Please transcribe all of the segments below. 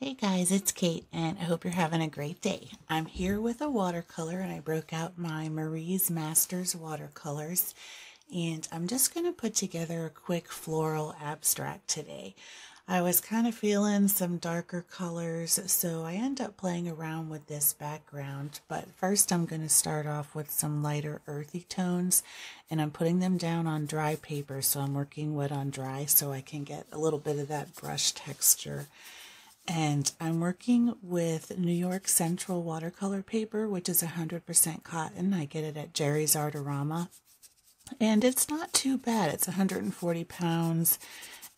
Hey guys, it's Kate, and I hope you're having a great day. I'm here with a watercolor, and I broke out my Marie's Masters watercolors, and I'm just going to put together a quick floral abstract today. I was kind of feeling some darker colors, so I end up playing around with this background. But first, I'm going to start off with some lighter earthy tones, and I'm putting them down on dry paper. So I'm working wet on dry so I can get a little bit of that brush texture. And I'm working with New York Central watercolor paper, which is 100% cotton. I get it at Jerry's Artorama. And it's not too bad. It's 140 pounds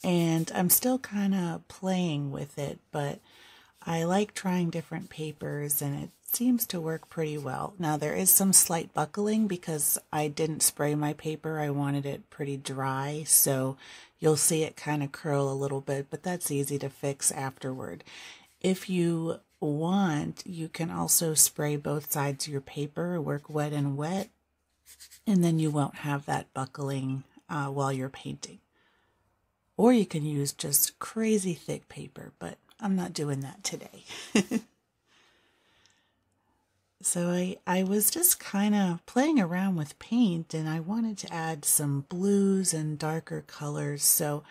and I'm still kind of playing with it, but I like trying different papers and it seems to work pretty well. Now there is some slight buckling because I didn't spray my paper. I wanted it pretty dry, so you'll see it kind of curl a little bit, but that's easy to fix afterward. If you want, you can also spray both sides of your paper, work wet and wet, and then you won't have that buckling uh, while you're painting. Or you can use just crazy thick paper, but I'm not doing that today. so I, I was just kind of playing around with paint and I wanted to add some blues and darker colors. So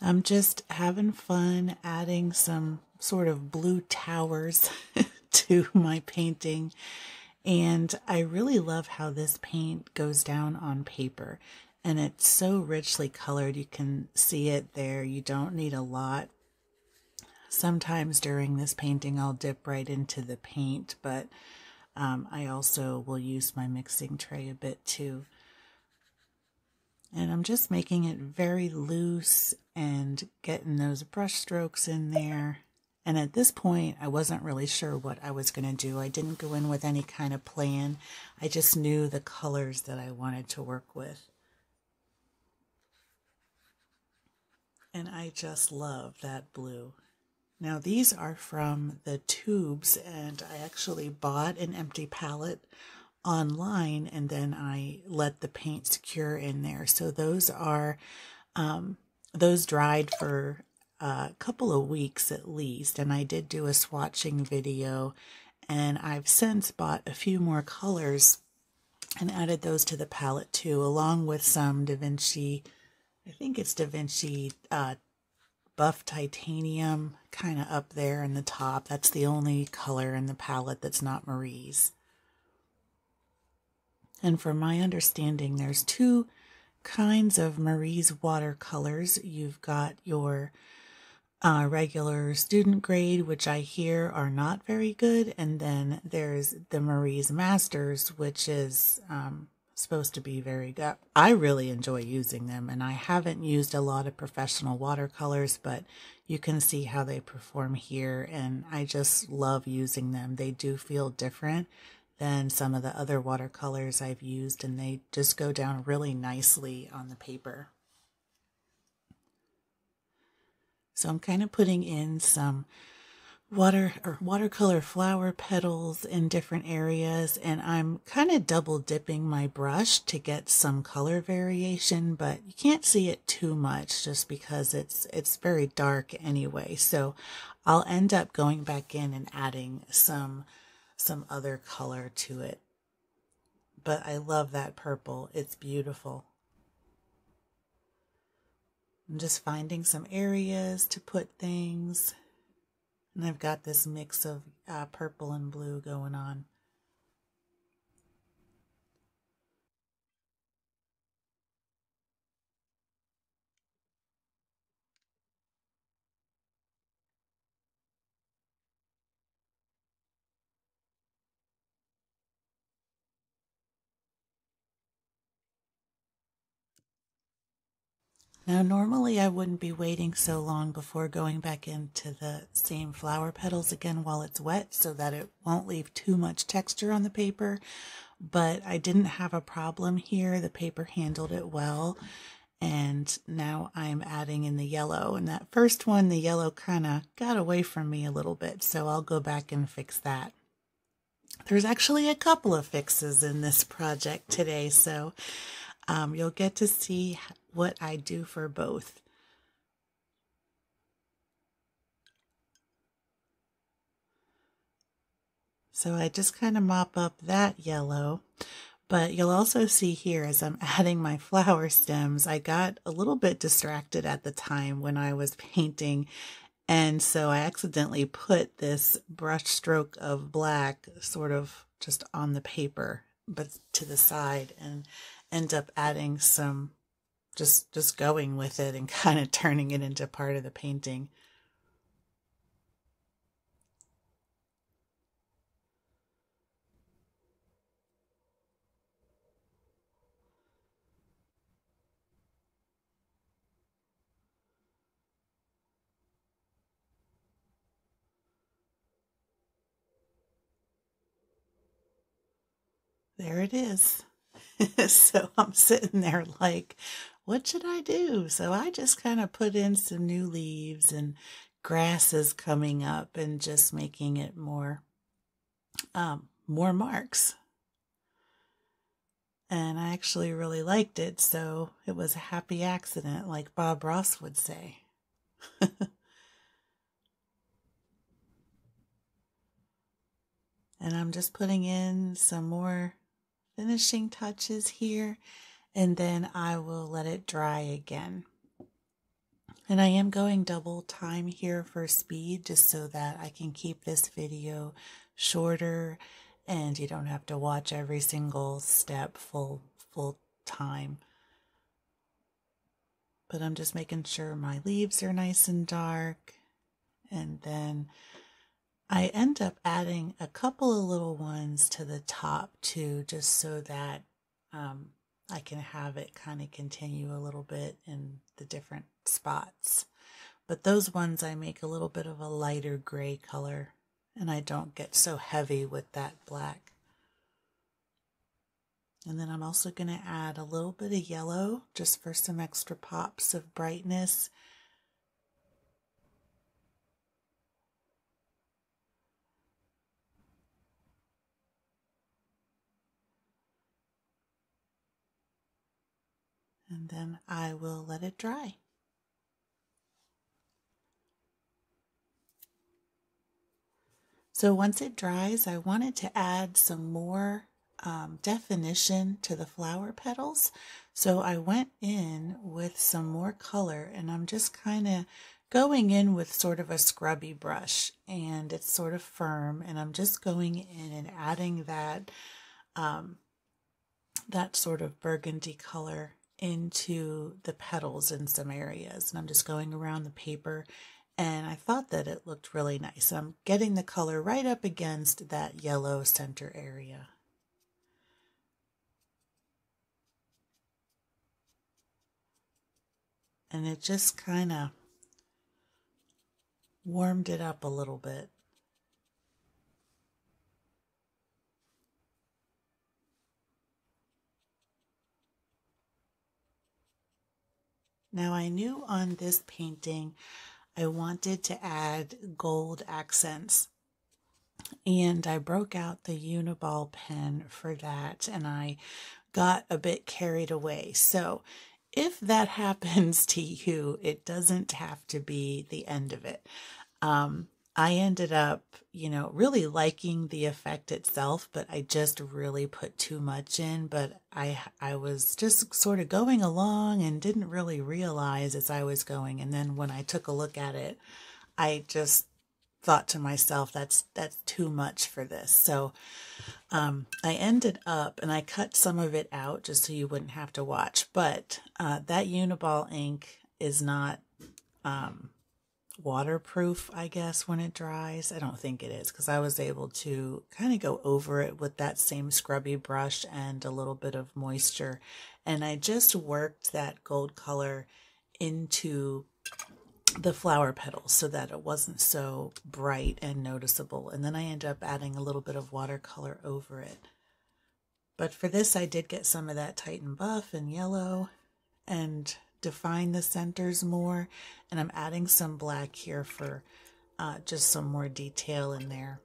I'm just having fun adding some sort of blue towers to my painting. And I really love how this paint goes down on paper and it's so richly colored. You can see it there. You don't need a lot. Sometimes during this painting, I'll dip right into the paint, but um, I also will use my mixing tray a bit too. And I'm just making it very loose and getting those brush strokes in there. And at this point, I wasn't really sure what I was going to do. I didn't go in with any kind of plan. I just knew the colors that I wanted to work with. and I just love that blue. Now these are from the tubes and I actually bought an empty palette online and then I let the paint secure in there. So those are, um, those dried for a couple of weeks at least and I did do a swatching video and I've since bought a few more colors and added those to the palette too along with some Da Vinci I think it's Da Vinci uh, buff titanium kind of up there in the top. That's the only color in the palette that's not Marie's. And from my understanding, there's two kinds of Marie's watercolors. You've got your uh, regular student grade, which I hear are not very good, and then there's the Marie's Masters, which is um, supposed to be very good. I really enjoy using them, and I haven't used a lot of professional watercolors, but you can see how they perform here, and I just love using them. They do feel different than some of the other watercolors I've used, and they just go down really nicely on the paper. So I'm kind of putting in some water or watercolor flower petals in different areas and I'm kind of double dipping my brush to get some color variation but you can't see it too much just because it's it's very dark anyway. So I'll end up going back in and adding some some other color to it. But I love that purple. It's beautiful. I'm just finding some areas to put things and I've got this mix of uh, purple and blue going on. Now, normally I wouldn't be waiting so long before going back into the same flower petals again while it's wet so that it won't leave too much texture on the paper, but I didn't have a problem here. The paper handled it well, and now I'm adding in the yellow. And that first one, the yellow kind of got away from me a little bit, so I'll go back and fix that. There's actually a couple of fixes in this project today, so um, you'll get to see what I do for both. So I just kind of mop up that yellow. But you'll also see here as I'm adding my flower stems, I got a little bit distracted at the time when I was painting. And so I accidentally put this brush stroke of black sort of just on the paper, but to the side and end up adding some, just, just going with it and kind of turning it into part of the painting. there it is. so I'm sitting there like, what should I do? So I just kind of put in some new leaves and grasses coming up and just making it more, um, more marks. And I actually really liked it, so it was a happy accident, like Bob Ross would say. and I'm just putting in some more finishing touches here and then I will let it dry again. And I am going double time here for speed just so that I can keep this video shorter and you don't have to watch every single step full full time. But I'm just making sure my leaves are nice and dark and then I end up adding a couple of little ones to the top too, just so that um, I can have it kind of continue a little bit in the different spots. But those ones I make a little bit of a lighter gray color and I don't get so heavy with that black. And then I'm also going to add a little bit of yellow just for some extra pops of brightness and then I will let it dry. So once it dries, I wanted to add some more um, definition to the flower petals. So I went in with some more color and I'm just kind of going in with sort of a scrubby brush and it's sort of firm and I'm just going in and adding that um, that sort of burgundy color into the petals in some areas. And I'm just going around the paper and I thought that it looked really nice. I'm getting the color right up against that yellow center area. And it just kind of warmed it up a little bit. Now I knew on this painting I wanted to add gold accents and I broke out the Uniball pen for that and I got a bit carried away. So if that happens to you, it doesn't have to be the end of it. Um, I ended up, you know, really liking the effect itself, but I just really put too much in. But I, I was just sort of going along and didn't really realize as I was going. And then when I took a look at it, I just thought to myself, that's, that's too much for this. So, um, I ended up, and I cut some of it out just so you wouldn't have to watch, but, uh, that Uniball ink is not, um, waterproof, I guess, when it dries. I don't think it is because I was able to kind of go over it with that same scrubby brush and a little bit of moisture. And I just worked that gold color into the flower petals so that it wasn't so bright and noticeable. And then I ended up adding a little bit of watercolor over it. But for this, I did get some of that Titan Buff and yellow and define the centers more. And I'm adding some black here for uh, just some more detail in there.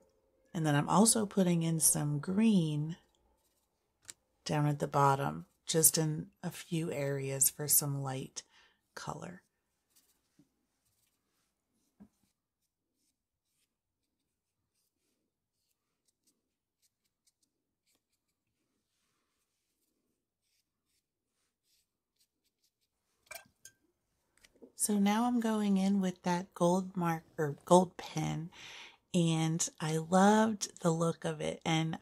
And then I'm also putting in some green down at the bottom, just in a few areas for some light color. So now I'm going in with that gold mark or gold pen and I loved the look of it and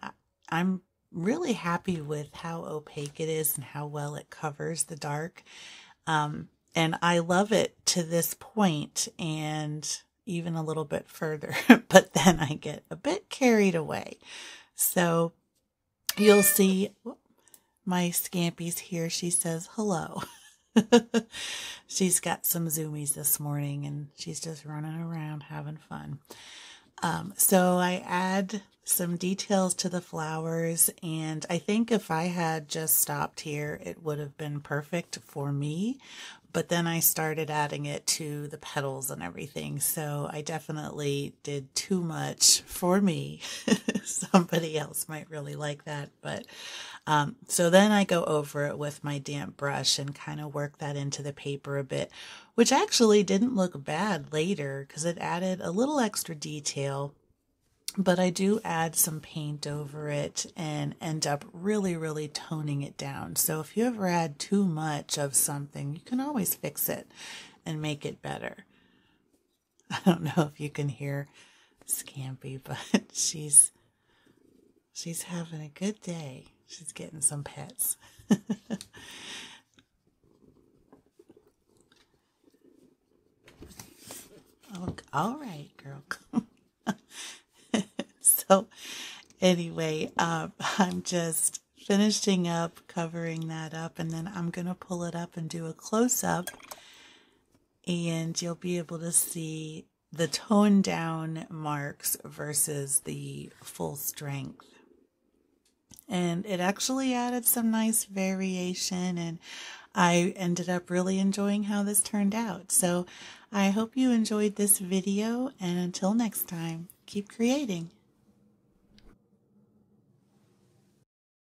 I'm really happy with how opaque it is and how well it covers the dark. Um, and I love it to this point and even a little bit further, but then I get a bit carried away. So you'll see my Scampy's here. She says hello. she's got some zoomies this morning and she's just running around having fun. Um, so I add some details to the flowers and I think if I had just stopped here, it would have been perfect for me. But then I started adding it to the petals and everything. So I definitely did too much for me. Somebody else might really like that. But um, so then I go over it with my damp brush and kind of work that into the paper a bit, which actually didn't look bad later because it added a little extra detail but I do add some paint over it and end up really, really toning it down. So if you ever add too much of something, you can always fix it and make it better. I don't know if you can hear Scampy, but she's she's having a good day. She's getting some pets. oh, all right, girl. so anyway, um, I'm just finishing up covering that up and then I'm going to pull it up and do a close up and you'll be able to see the toned down marks versus the full strength. And it actually added some nice variation and I ended up really enjoying how this turned out. So I hope you enjoyed this video and until next time, keep creating.